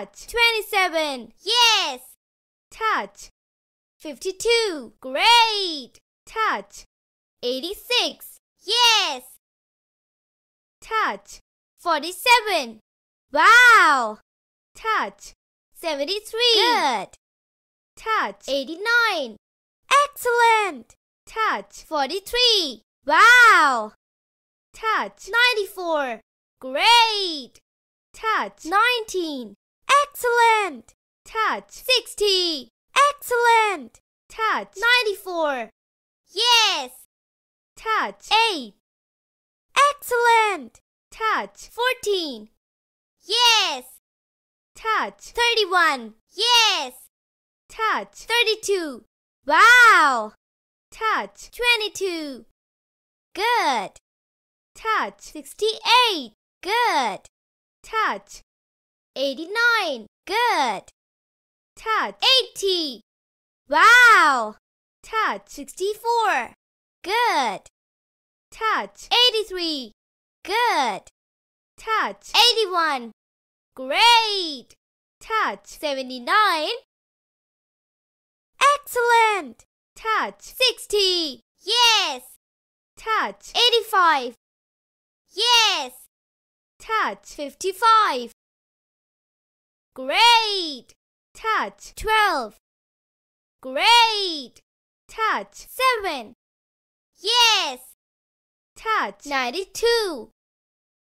Touch. 27. Yes. Touch. 52. Great. Touch. 86. Yes. Touch. 47. Wow. Touch. 73. Good. Touch. 89. Excellent. Touch. 43. Wow. Touch. 94. Great. Touch. 19. Excellent. Touch. 60. Excellent. Touch. 94. Yes. Touch. 8. Excellent. Touch. 14. Yes. Touch. 31. Yes. Touch. 32. Wow. Touch. 22. Good. Touch. 68. Good. Touch. 89. Good. Touch. 80. Wow. Touch. 64. Good. Touch. 83. Good. Touch. 81. Great. Touch. 79. Excellent. Touch. 60. Yes. Touch. 85. Yes. Touch. 55. Great. Touch. 12. Great. Touch. 7. Yes. Touch. 92.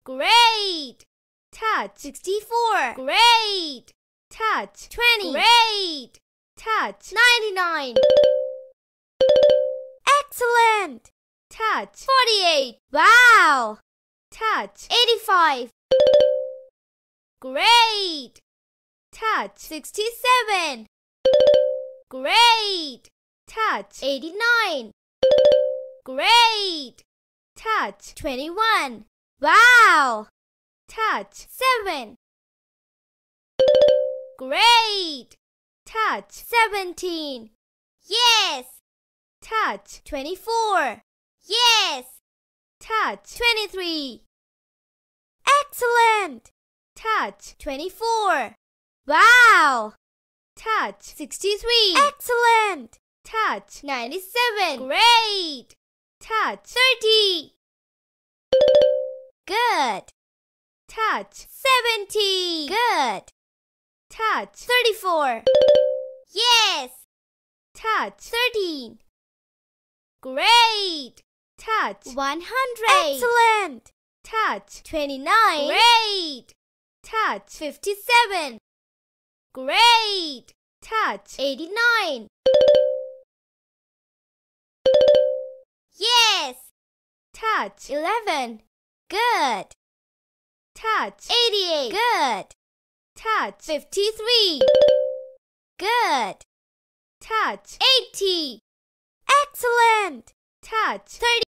Great. Touch. 64. Great. Touch. 20. Great. Touch. 99. Excellent. Touch. 48. Wow. Touch. 85. Great. Touch. 67. Great. Touch. 89. Great. Touch. 21. Wow. Touch. 7. Great. Touch. 17. Yes. Touch. 24. Yes. Touch. 23. Excellent. Touch. 24. Wow. Touch. 63. Excellent. Touch. 97. Great. Touch. 30. Good. Touch. 70. Good. Touch. 34. Yes. Touch. 13. Great. Touch. 100. Excellent. Touch. 29. Great. Touch. 57. Great. Touch. 89. Yes. Touch. 11. Good. Touch. 88. Good. Touch. 53. Good. Touch. 80. Excellent. Touch. 30.